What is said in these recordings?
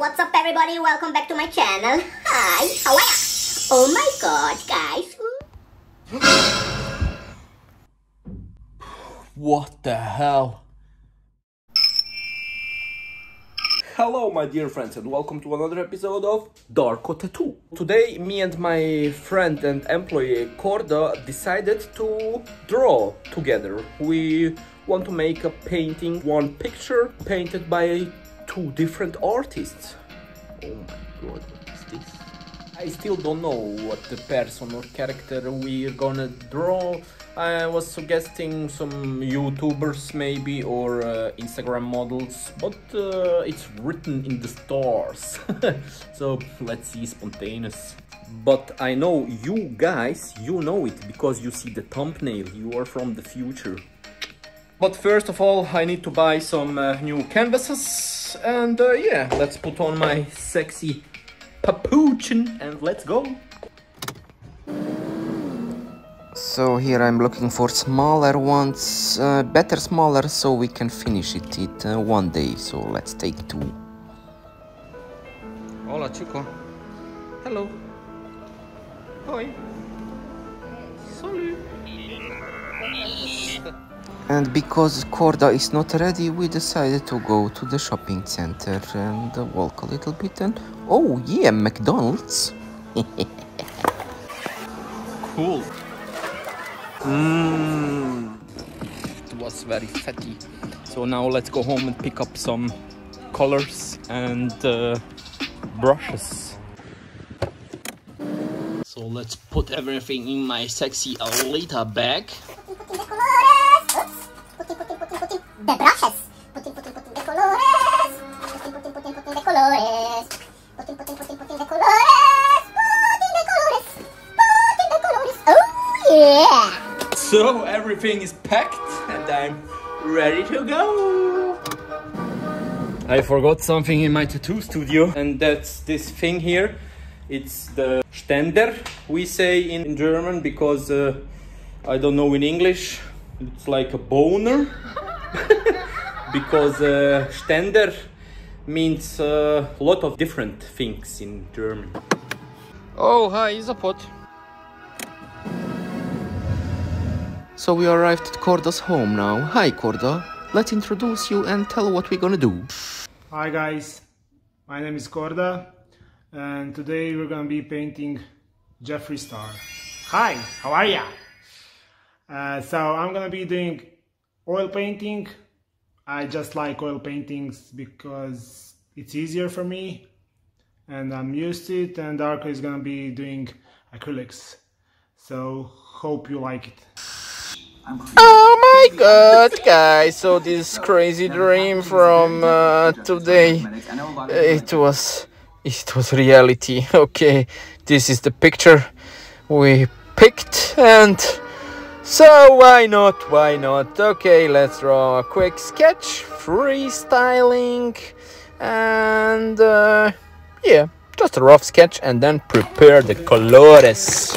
What's up everybody? Welcome back to my channel. Hi, how are ya? Oh my god, guys. What the hell? Hello my dear friends and welcome to another episode of Darko Tattoo. Today me and my friend and employee Korda decided to draw together. We want to make a painting, one picture painted by two different artists. Oh my god, what is this? I still don't know what the person or character we're gonna draw. I was suggesting some YouTubers maybe or uh, Instagram models, but uh, it's written in the stars. so let's see spontaneous. But I know you guys, you know it because you see the thumbnail, you are from the future. But first of all, I need to buy some uh, new canvases and uh, yeah, let's put on my sexy papuchin and let's go. So here I'm looking for smaller ones, uh, better smaller so we can finish it it uh, one day. So let's take two. Hola chico. Hello. Hi. Salut. And because Korda is not ready, we decided to go to the shopping center and walk a little bit and... Oh yeah, McDonald's! Cool. Mmm. It was very fatty. So now let's go home and pick up some colors and uh, brushes. So let's put everything in my sexy Alita bag. The brushes. Putin, putin, putin de colores. Putin, putin, putin, putin de colores. Putin, putin, putin, putin de colores. Putin de colores. Putin de colores. Oh yeah. So everything is packed and I'm ready to go. I forgot something in my tattoo studio and that's this thing here. It's the Ständer, we say in German because uh, I don't know in English. It's like a boner because uh, Ständer means a lot of different things in German. Oh, hi, Isapot. So we arrived at Korda's home now. Hi Korda, let's introduce you and tell what we're gonna do. Hi guys, my name is Korda and today we're gonna be painting Jeffree Star. Hi, how are ya? Uh, so I'm gonna be doing oil painting. I just like oil paintings because it's easier for me and I'm used to it and Darko is gonna be doing acrylics. So hope you like it. Oh my god, guys, so this crazy dream from uh, today, it was, it was reality, okay, this is the picture we picked and so why not, why not, okay, let's draw a quick sketch, freestyling and uh, yeah, just a rough sketch and then prepare the colores.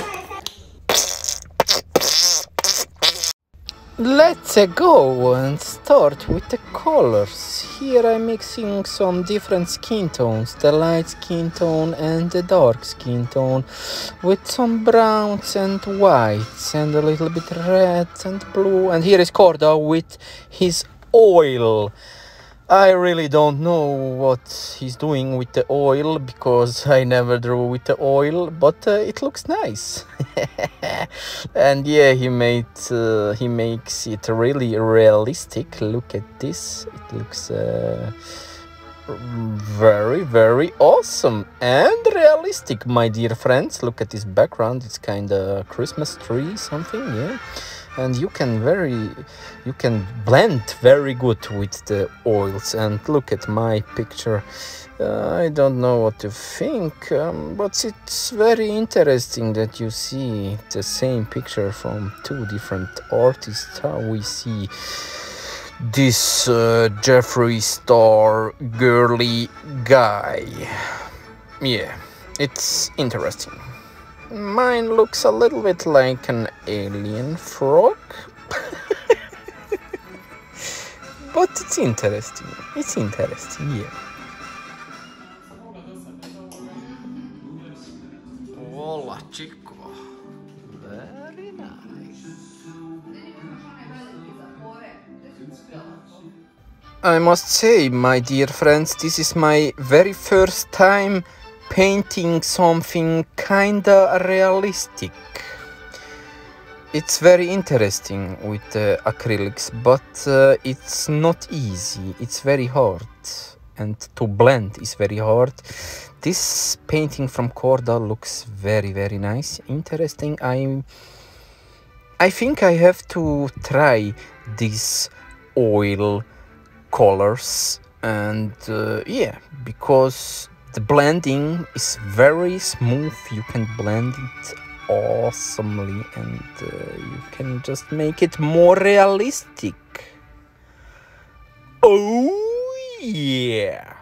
Let's go and start with the colors. Here I'm mixing some different skin tones, the light skin tone and the dark skin tone, with some browns and whites and a little bit red and blue. And here is Korda with his oil. I really don't know what he's doing with the oil because I never drew with the oil, but uh, it looks nice. and yeah, he made uh, he makes it really realistic. Look at this; it looks uh, very very awesome and realistic, my dear friends. Look at this background; it's kind of Christmas tree something, yeah and you can very you can blend very good with the oils. And look at my picture. Uh, i don't know what to think um, but it's very interesting that you see the same picture from two different artists. How we see this uh, jeffree star girly guy. Yeah it's interesting Mine looks a little bit like an alien frog. but it's interesting. It's interesting, yeah. Voilà, chico. Very nice. I must say, my dear friends, this is my very first time painting something kinda realistic. It's very interesting with uh, acrylics, but uh, it's not easy. It's very hard, and to blend is very hard. This painting from Korda looks very, very nice, interesting. I, I think I have to try this oil colors, and uh, yeah, because the blending is very smooth. You can blend it awesomely and uh, you can just make it more realistic. Oh yeah.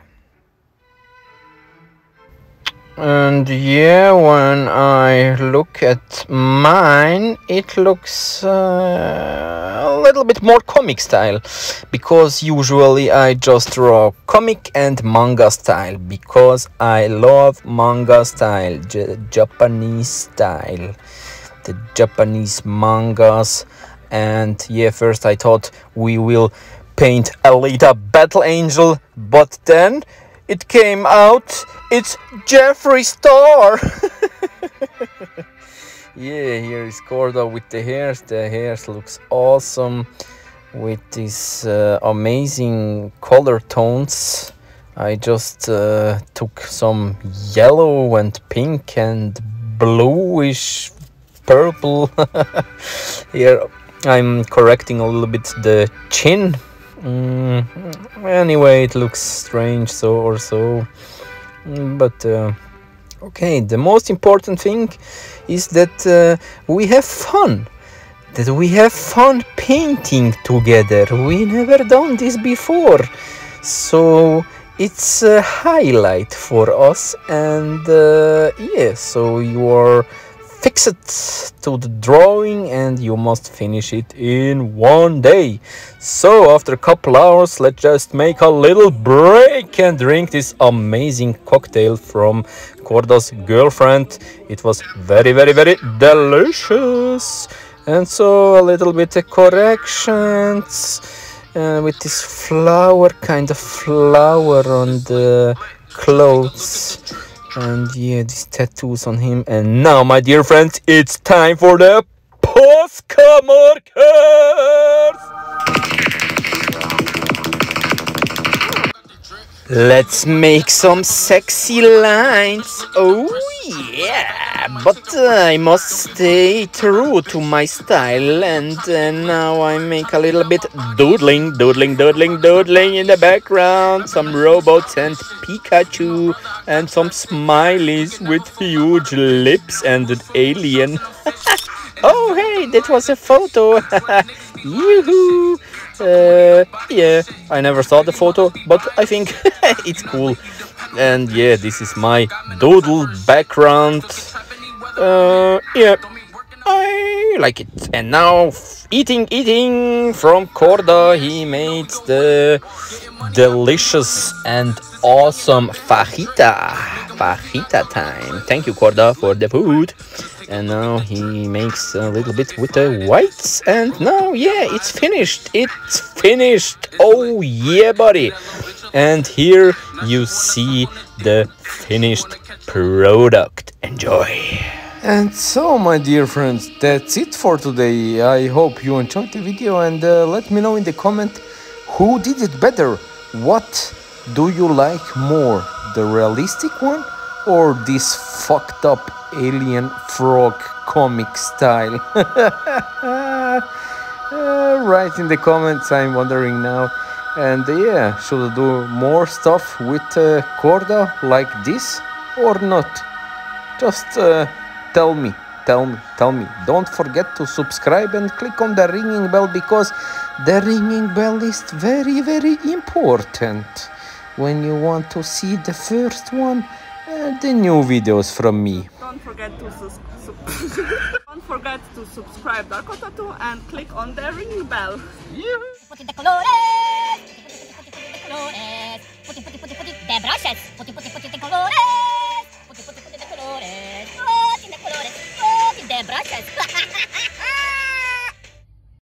And yeah, when I look at mine, it looks uh, a little bit more comic style. Because usually I just draw comic and manga style. Because I love manga style, J Japanese style, the Japanese mangas. And yeah, first I thought we will paint Alita Battle Angel, but then it came out. It's Jeffree Star. Yeah here is Korda with the hairs. The hairs looks awesome with these uh, amazing color tones. I just uh, took some yellow and pink and bluish purple. Here I'm correcting a little bit the chin Mm, anyway, it looks strange, so or so. Mm, but uh, okay, the most important thing is that uh, we have fun. That we have fun painting together. We never done this before, so it's a highlight for us. And uh, yeah, so you are fix it to the drawing and you must finish it in one day. So after a couple hours, let's just make a little break and drink this amazing cocktail from Korda's girlfriend. It was very, very, very delicious. And so a little bit of corrections uh, with this flower, kind of flower on the clothes and yeah these tattoos on him. And now my dear friends it's time for the Posca markers let's make some sexy lines. Oh yeah but uh, i must stay true to my style and uh, now i make a little bit doodling doodling doodling doodling in the background. Some robots and pikachu and some smileys with huge lips and an alien. Oh hey that was a photo. Yoo-hoo. Uh, yeah i never saw the photo but i think it's cool and yeah this is my doodle background. Uh, yeah I like it. And now eating eating from Korda he made the delicious and awesome fajita. Fajita time. Thank you Korda for the food. And now he makes a little bit with the whites. And now yeah it's finished. It's finished. Oh yeah buddy. And here you see the finished product. Enjoy. And so my dear friends that's it for today. I hope you enjoyed the video and uh, let me know in the comment who did it better. What do you like more the realistic one or this fucked up alien frog comic style? Uh, write in the comments. I'm wondering now and yeah should I do more stuff with uh, Korda like this or not? Just uh, tell me tell me tell me. Don't forget to subscribe and click on the ringing bell because the ringing bell is very very important when you want to see the first one and the new videos from me. Don't forget to sus- sub- don't forget to subscribe Darko Tattoo and click on the ringing bell. Putin de colores. Putin, putin, putin, putin de brushes. Putin, putin, putin de colores. Putin, putin, putin de colores. Putin de colores. Putin de brushes.